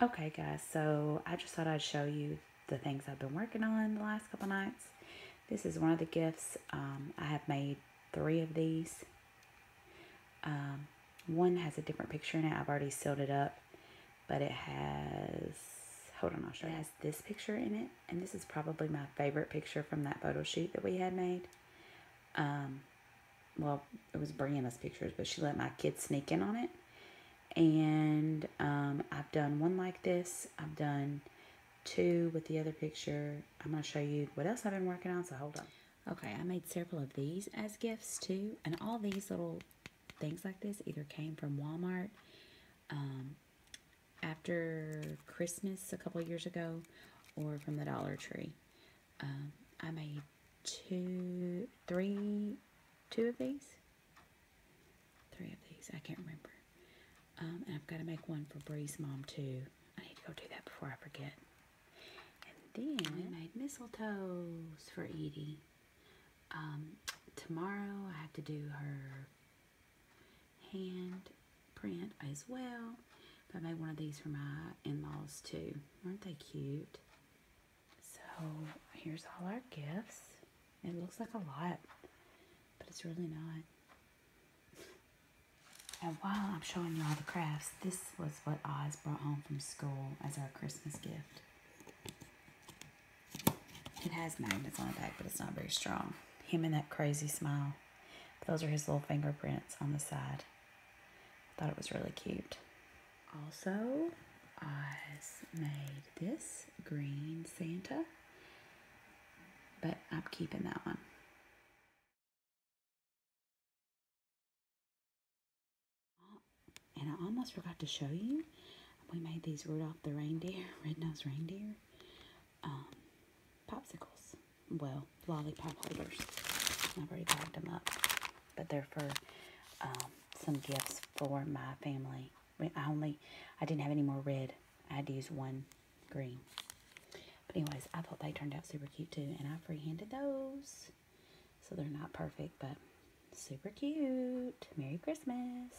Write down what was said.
Okay, guys, so I just thought I'd show you the things I've been working on the last couple nights. This is one of the gifts. Um, I have made three of these. Um, one has a different picture in it. I've already sealed it up, but it has, hold on, I'll show you. It has this picture in it, and this is probably my favorite picture from that photo shoot that we had made. Um, well, it was Brianna's pictures, but she let my kids sneak in on it and um, I've done one like this. I've done two with the other picture. I'm going to show you what else I've been working on, so hold on. Okay, I made several of these as gifts too, and all these little things like this either came from Walmart um, after Christmas a couple years ago or from the Dollar Tree. Um, I made two, three, two of these, three of these, I can't remember. Um, and I've got to make one for Bree's mom too. I need to go do that before I forget. And then we made mistletoes for Edie. Um, tomorrow I have to do her hand print as well. But I made one of these for my in-laws too. Aren't they cute? So here's all our gifts. It looks like a lot, but it's really not. And while I'm showing you all the crafts, this was what Oz brought home from school as our Christmas gift. It has magnets on the back, but it's not very strong. Him and that crazy smile. Those are his little fingerprints on the side. I thought it was really cute. Also, Oz made this green Santa, but I'm keeping that one. And I almost forgot to show you. We made these Rudolph the reindeer, red-nosed reindeer, um, popsicles. Well, lollipop holders. I've already bagged them up. But they're for um, some gifts for my family. I only, I didn't have any more red. I had to use one green. But anyways, I thought they turned out super cute too. And I free-handed those. So they're not perfect, but super cute. Merry Christmas.